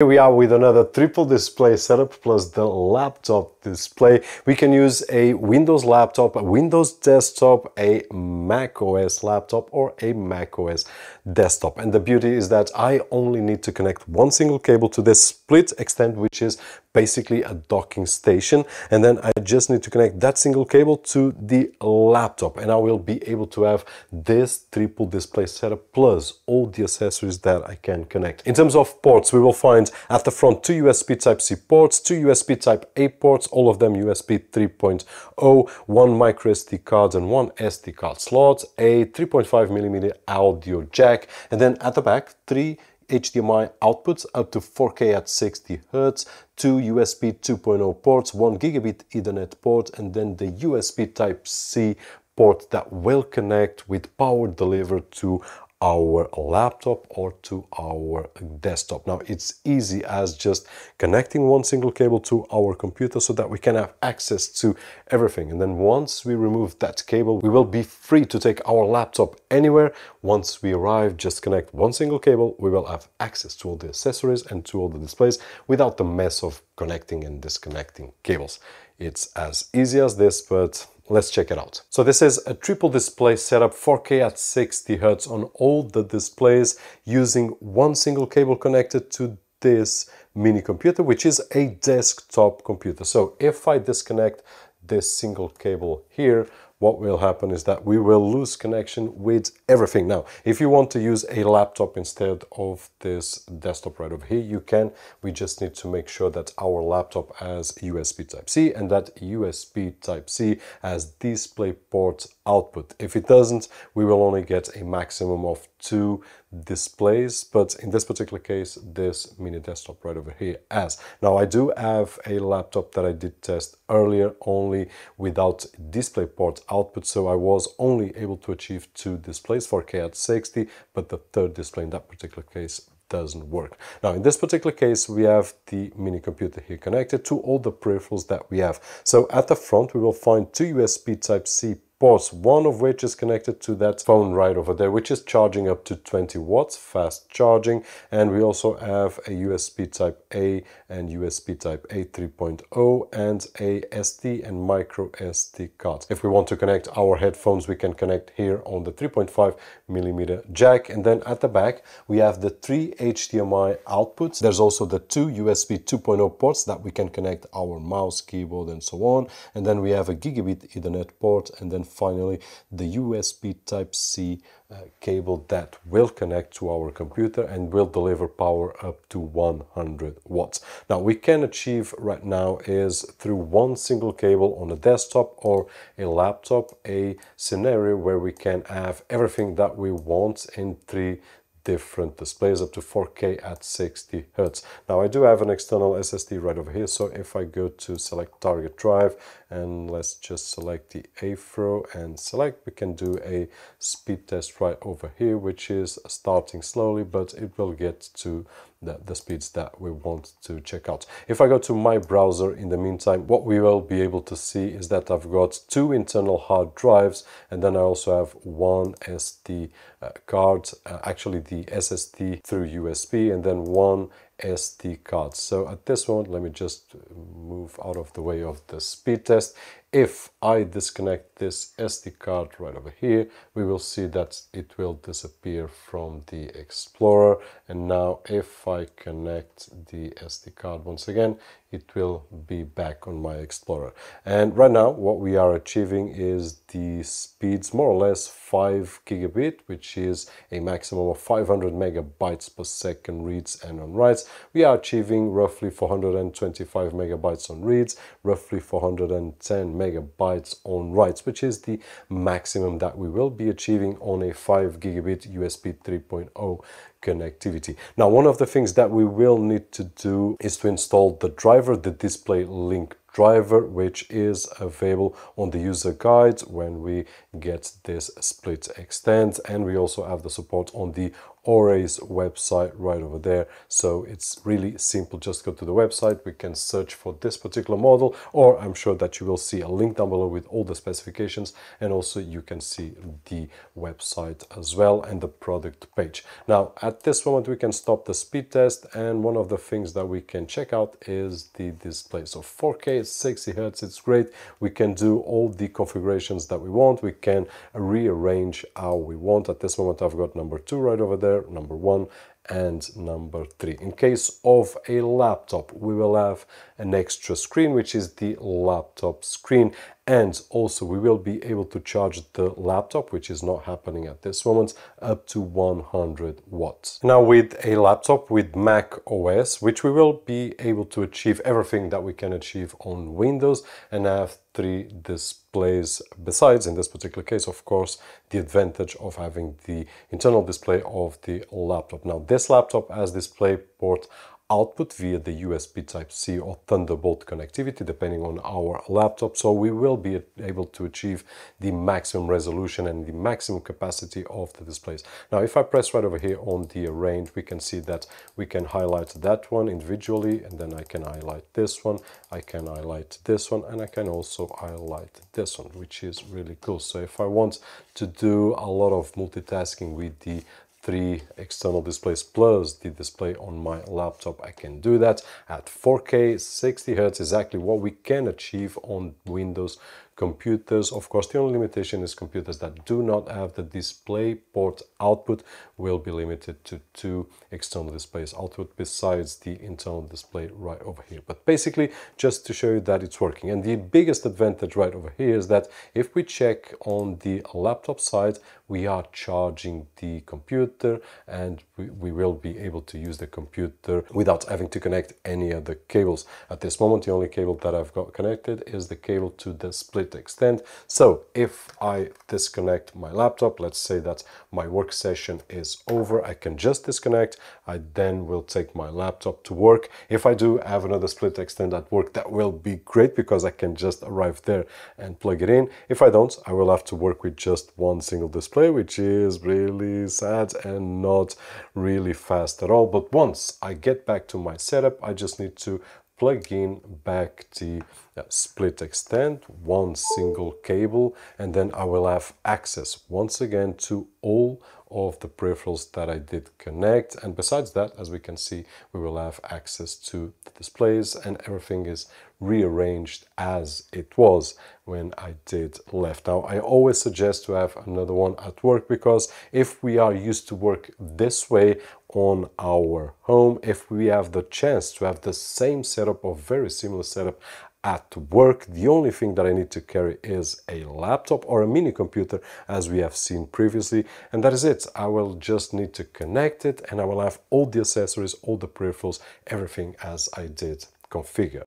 Here we are with another triple display setup plus the laptop display. We can use a Windows laptop, a Windows desktop, a Mac OS laptop or a Mac OS desktop. And the beauty is that I only need to connect one single cable to this SplitXtend, which is basically a docking station. And then I just need to connect that single cable to the laptop and I will be able to have this triple display setup plus all the accessories that I can connect. In terms of ports, we will find at the front, two USB Type-C ports, two USB Type-A ports, all of them USB 3.0, one micro SD card and one SD card slot, a 3.5mm audio jack, and then at the back, three HDMI outputs up to 4K at 60 Hz, two USB 2.0 ports, one gigabit Ethernet port, and then the USB Type-C port that will connect with power delivered to our laptop or to our desktop. Now it's easy as just connecting one single cable to our computer so that we can have access to everything. And then once we remove that cable, we will be free to take our laptop anywhere. Once we arrive, just connect one single cable, we will have access to all the accessories and to all the displays without the mess of connecting and disconnecting cables. It's as easy as this, but Let's check it out. So this is a triple display setup 4K at 60 Hz on all the displays using one single cable connected to this mini computer, which is a desktop computer. So if I disconnect this single cable here, what will happen is that we will lose connection with everything. Now, if you want to use a laptop instead of this desktop right over here, you can. We just need to make sure that our laptop has USB Type-C and that USB Type-C has DisplayPort output. If it doesn't, we will only get a maximum of two displays, but in this particular case, this mini desktop right over here has. Now I do have a laptop that I did test earlier only without DisplayPort output, so I was only able to achieve two displays, 4K at 60, but the third display in that particular case doesn't work. Now in this particular case we have the mini computer here connected to all the peripherals that we have. So at the front we will find two USB Type-C ports, one of which is connected to that phone right over there, which is charging up to 20 watts, fast charging. And we also have a USB type A and USB type A 3.0 and a SD and micro SD card. If we want to connect our headphones, we can connect here on the 3.5 millimeter jack. And then at the back, we have the three HDMI outputs. There's also the two USB 2.0 ports that we can connect our mouse, keyboard, and so on. And then we have a gigabit Ethernet port and then finally the USB Type-C uh, cable that will connect to our computer and will deliver power up to 100 watts. Now we can achieve right now is through one single cable on a desktop or a laptop a scenario where we can have everything that we want in three different displays up to 4K at 60 Hertz. Now I do have an external SSD right over here, so if I go to select target drive and let's just select the AFRO and select, we can do a speed test right over here, which is starting slowly, but it will get to the, the speeds that we want to check out. If I go to my browser in the meantime, what we will be able to see is that I've got two internal hard drives and then I also have one SD uh, card, uh, actually the SSD through USB and then one SD card. So at this moment, let me just move out of the way of the speed test. If I disconnect this SD card right over here, we will see that it will disappear from the Explorer. And now if I connect the SD card once again, it will be back on my Explorer. And right now what we are achieving is the speeds more or less 5 gigabit, which is a maximum of 500 megabytes per second reads and on writes. We are achieving roughly 425 megabytes on reads, roughly 410 megabytes on writes, which is the maximum that we will be achieving on a 5 gigabit USB 3.0 connectivity. Now, one of the things that we will need to do is to install the driver, the DisplayLink driver which is available on the user guide when we get this SplitXtend and we also have the support on the OREI's website right over there. So it's really simple. Just go to the website. We can search for this particular model, or I'm sure that you will see a link down below with all the specifications. And also you can see the website as well and the product page. Now, at this moment, we can stop the speed test. And one of the things that we can check out is the display. So 4K, 60 Hertz, it's great. We can do all the configurations that we want. We can rearrange how we want. At this moment, I've got number two right over there number one and number three. In case of a laptop, we will have an extra screen, which is the laptop screen. And also we will be able to charge the laptop, which is not happening at this moment, up to 100 watts. Now with a laptop with Mac OS, which we will be able to achieve everything that we can achieve on Windows and have three displays besides in this particular case of course the advantage of having the internal display of the laptop now this laptop has DisplayPort output via the USB Type-C or Thunderbolt connectivity depending on our laptop so we will be able to achieve the maximum resolution and the maximum capacity of the displays. Now if I press right over here on the arrange we can see that we can highlight that one individually and then I can highlight this one, I can highlight this one and I can also highlight this one which is really cool. So if I want to do a lot of multitasking with the three external displays plus the display on my laptop. I can do that at 4k 60 Hz exactly what we can achieve on Windows computers. Of course, the only limitation is computers that do not have the display port output will be limited to two external displays output besides the internal display right over here. But basically, just to show you that it's working. And the biggest advantage right over here is that if we check on the laptop side, we are charging the computer and we, we will be able to use the computer without having to connect any other cables. At this moment, the only cable that I've got connected is the cable to the split extent. So if I disconnect my laptop, let's say that my work session is over, I can just disconnect. I then will take my laptop to work. If I do have another SplitXtend at work, that will be great because I can just arrive there and plug it in. If I don't, I will have to work with just one single display, which is really sad and not really fast at all. But once I get back to my setup, I just need to plug in back the uh, SplitXtend, one single cable, and then I will have access once again to all of the peripherals that I did connect. And besides that, as we can see, we will have access to the displays and everything is rearranged as it was when I did left. Now, I always suggest to have another one at work because if we are used to work this way on our home, if we have the chance to have the same setup or very similar setup at work. The only thing that I need to carry is a laptop or a mini computer as we have seen previously and that is it. I will just need to connect it and I will have all the accessories, all the peripherals, everything as I did configure.